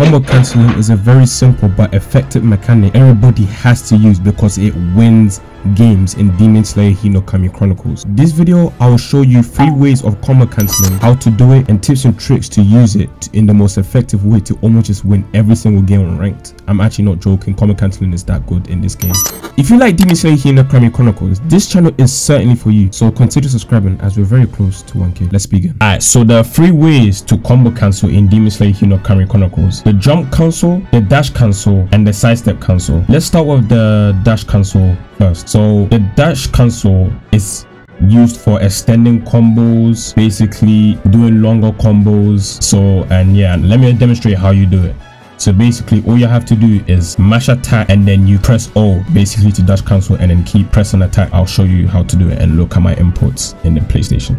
Combo cancelling is a very simple but effective mechanic everybody has to use because it wins games in Demon Slayer Hinokami Chronicles. This video I will show you three ways of combo cancelling, how to do it and tips and tricks to use it in the most effective way to almost just win every single game on ranked. I'm actually not joking, combo cancelling is that good in this game. If you like Demon Slayer Hinokami Chronicles, this channel is certainly for you so consider subscribing as we're very close to 1k. Let's begin. Alright, so there are three ways to combo cancel in Demon Slayer Hinokami Chronicles. The jump cancel, the dash cancel and the sidestep cancel. Let's start with the dash cancel first. So the dash cancel is used for extending combos basically doing longer combos so and yeah let me demonstrate how you do it so basically all you have to do is mash attack and then you press O basically to dash cancel and then keep pressing attack. I'll show you how to do it and look at my inputs in the PlayStation.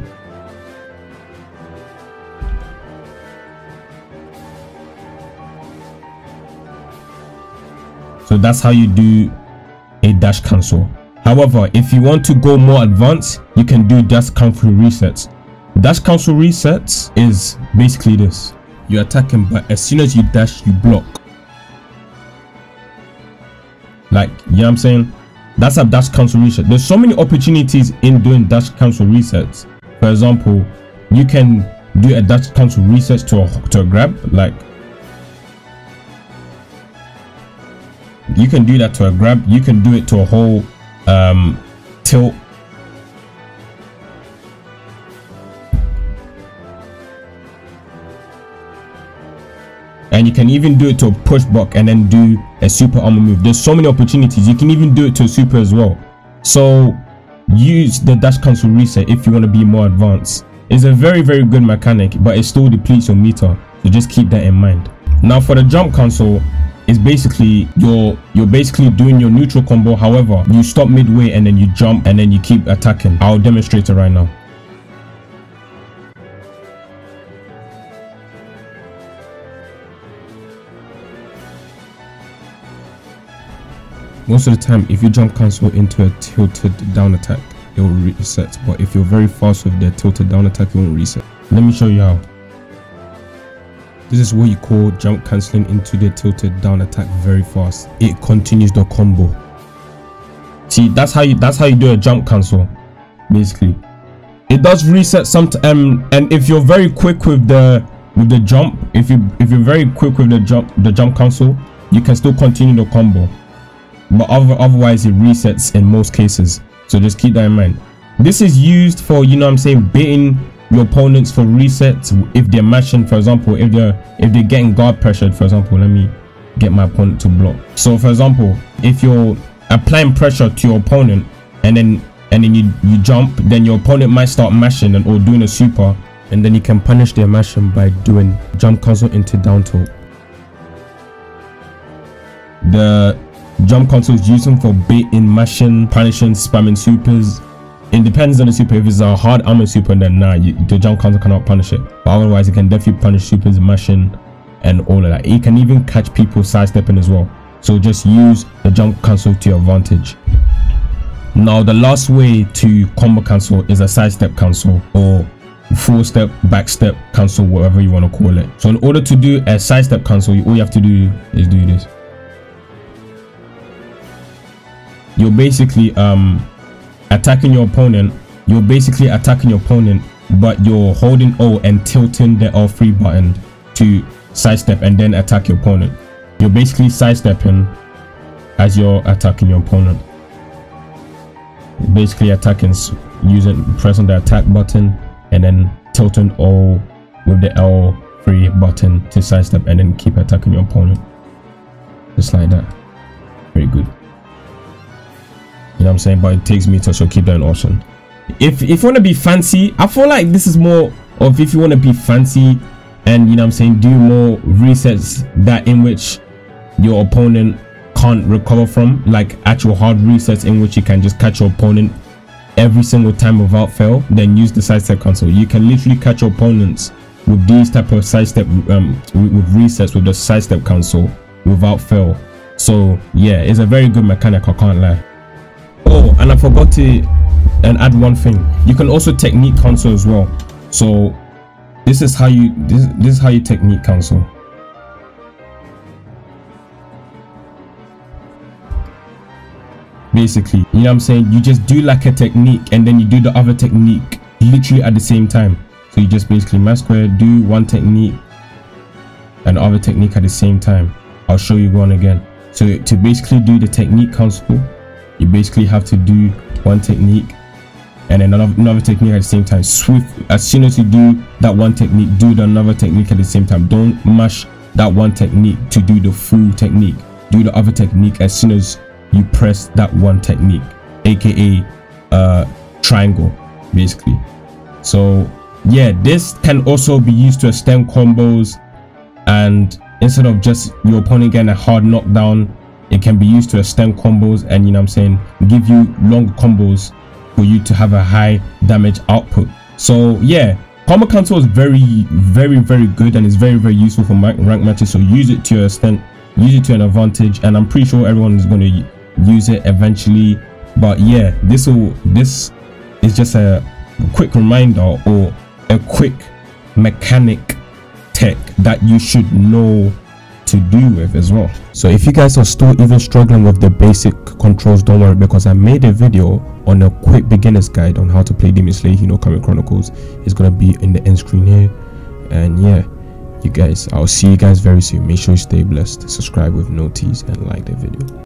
So that's how you do a dash cancel. However, if you want to go more advanced, you can do dash cancel resets. Dash cancel resets is basically this. You're attacking, but as soon as you dash, you block. Like, you know what I'm saying? That's a dash cancel reset. There's so many opportunities in doing dash cancel resets. For example, you can do a dash cancel reset to a, to a grab, like you can do that to a grab. You can do it to a whole um, tilt. And you can even do it to a push block and then do a super armor move. There's so many opportunities. You can even do it to a super as well. So use the dash cancel reset if you want to be more advanced. It's a very very good mechanic but it still depletes your meter. So just keep that in mind. Now for the jump cancel is basically you're you're basically doing your neutral combo. However you stop midway and then you jump and then you keep attacking. I'll demonstrate it right now. Most of the time if you jump cancel into a tilted down attack it will reset. But if you're very fast with the tilted down attack it won't reset. Let me show you how this is what you call jump cancelling into the tilted down attack very fast. It continues the combo. See, that's how you that's how you do a jump cancel, basically. It does reset some um and if you're very quick with the with the jump, if you if you're very quick with the jump the jump cancel, you can still continue the combo. But other, otherwise it resets in most cases. So just keep that in mind. This is used for you know I'm saying baiting your opponents for resets if they're mashing for example if they're if they're getting guard pressured for example let me get my opponent to block. So for example if you're applying pressure to your opponent and then and then you you jump then your opponent might start mashing and or doing a super and then you can punish their mashing by doing jump cancel into down tilt. The jump cancel is used for baiting mashing punishing spamming supers it depends on the super. If it's a hard armor super, then nah, you, the jump counter cannot punish it. But otherwise, it can definitely punish supers, mashing, and all of that. It can even catch people sidestepping as well. So just use the jump cancel to your advantage. Now, the last way to combo cancel is a sidestep cancel or full step, back step cancel, whatever you want to call it. So in order to do a sidestep cancel, all you have to do is do this. You're basically um attacking your opponent you're basically attacking your opponent but you're holding O and tilting the L3 button to sidestep and then attack your opponent. You're basically sidestepping as you're attacking your opponent. Basically attacking using pressing the attack button and then tilting O with the L3 button to sidestep and then keep attacking your opponent. Just like that I'm saying? But it takes me to that in option. If if you want to be fancy, I feel like this is more of if you want to be fancy and you know I'm saying, do more resets that in which your opponent can't recover from, like actual hard resets in which you can just catch your opponent every single time without fail, then use the sidestep cancel. You can literally catch your opponents with these type of sidestep um with resets with the sidestep cancel without fail. So yeah, it's a very good mechanic, I can't lie. Oh, and I forgot to and add one thing. You can also technique cancel as well. So this is how you this this is how you technique cancel. Basically, you know what I'm saying? You just do like a technique and then you do the other technique literally at the same time. So you just basically my square, do one technique and other technique at the same time. I'll show you one again. So to basically do the technique cancel, you basically have to do one technique and another, another technique at the same time. Swift as soon as you do that one technique do the another technique at the same time. Don't mash that one technique to do the full technique. Do the other technique as soon as you press that one technique aka uh triangle basically. So yeah this can also be used to extend combos and instead of just your opponent getting a hard knockdown it can be used to extend combos and you know i'm saying give you long combos for you to have a high damage output. So yeah combo cancel is very very very good and it's very very useful for rank matches. So use it to your extent use it to an advantage and i'm pretty sure everyone is going to use it eventually. But yeah this will this is just a quick reminder or a quick mechanic tech that you should know to do with as well. So if you guys are still even struggling with the basic controls don't worry because i made a video on a quick beginner's guide on how to play demon slayer Hinokami chronicles. It's gonna be in the end screen here. And yeah you guys i'll see you guys very soon. Make sure you stay blessed. Subscribe with no notice and like the video